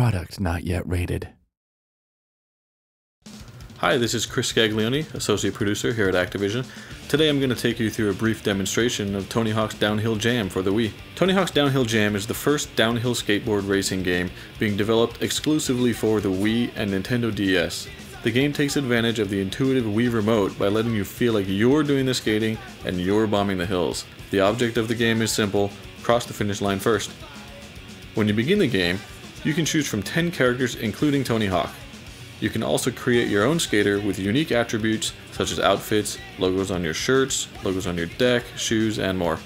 Product not yet rated. Hi, this is Chris Scaglione, Associate Producer here at Activision. Today I'm going to take you through a brief demonstration of Tony Hawk's Downhill Jam for the Wii. Tony Hawk's Downhill Jam is the first downhill skateboard racing game being developed exclusively for the Wii and Nintendo DS. The game takes advantage of the intuitive Wii remote by letting you feel like you're doing the skating and you're bombing the hills. The object of the game is simple, cross the finish line first. When you begin the game, you can choose from 10 characters including Tony Hawk. You can also create your own skater with unique attributes such as outfits, logos on your shirts, logos on your deck, shoes, and more.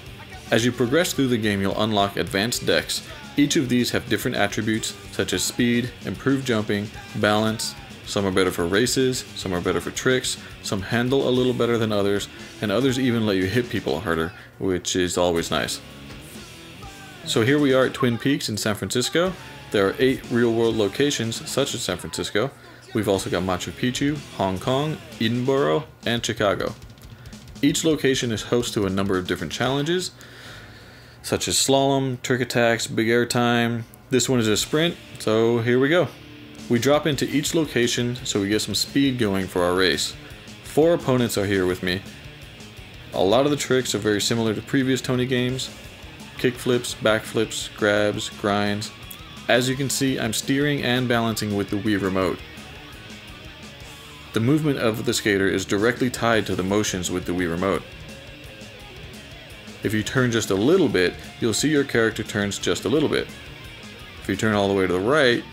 As you progress through the game, you'll unlock advanced decks. Each of these have different attributes such as speed, improved jumping, balance, some are better for races, some are better for tricks, some handle a little better than others, and others even let you hit people harder, which is always nice. So here we are at Twin Peaks in San Francisco, there are eight real world locations, such as San Francisco. We've also got Machu Picchu, Hong Kong, Edinburgh, and Chicago. Each location is host to a number of different challenges, such as slalom, trick attacks, big air time. This one is a sprint, so here we go. We drop into each location so we get some speed going for our race. Four opponents are here with me. A lot of the tricks are very similar to previous Tony games. Kickflips, backflips, grabs, grinds, as you can see, I'm steering and balancing with the Wii remote. The movement of the skater is directly tied to the motions with the Wii remote. If you turn just a little bit, you'll see your character turns just a little bit. If you turn all the way to the right,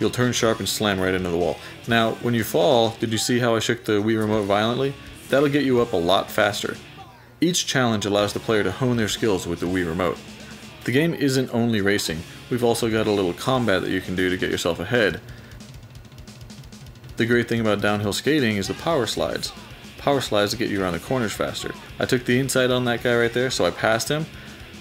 you'll turn sharp and slam right into the wall. Now, when you fall, did you see how I shook the Wii remote violently? That'll get you up a lot faster. Each challenge allows the player to hone their skills with the Wii remote. The game isn't only racing, we've also got a little combat that you can do to get yourself ahead. The great thing about downhill skating is the power slides. Power slides to get you around the corners faster. I took the inside on that guy right there, so I passed him.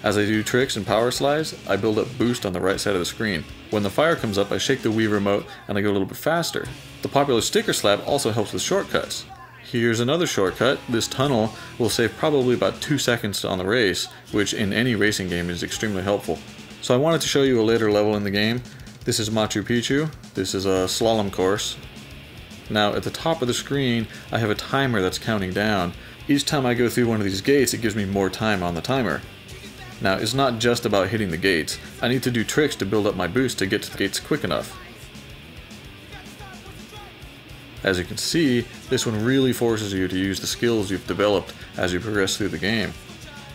As I do tricks and power slides, I build up boost on the right side of the screen. When the fire comes up, I shake the Wii remote and I go a little bit faster. The popular sticker slap also helps with shortcuts. Here's another shortcut. This tunnel will save probably about 2 seconds on the race, which in any racing game is extremely helpful. So I wanted to show you a later level in the game. This is Machu Picchu. This is a slalom course. Now at the top of the screen, I have a timer that's counting down. Each time I go through one of these gates, it gives me more time on the timer. Now, it's not just about hitting the gates. I need to do tricks to build up my boost to get to the gates quick enough. As you can see, this one really forces you to use the skills you've developed as you progress through the game.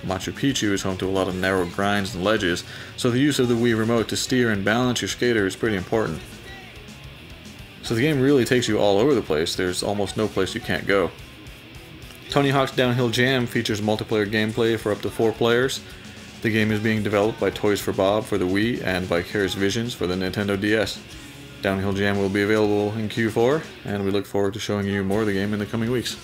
Machu Picchu is home to a lot of narrow grinds and ledges, so the use of the Wii Remote to steer and balance your skater is pretty important. So the game really takes you all over the place, there's almost no place you can't go. Tony Hawk's Downhill Jam features multiplayer gameplay for up to 4 players. The game is being developed by Toys for Bob for the Wii and Vicarious Visions for the Nintendo DS. Downhill Jam will be available in Q4, and we look forward to showing you more of the game in the coming weeks.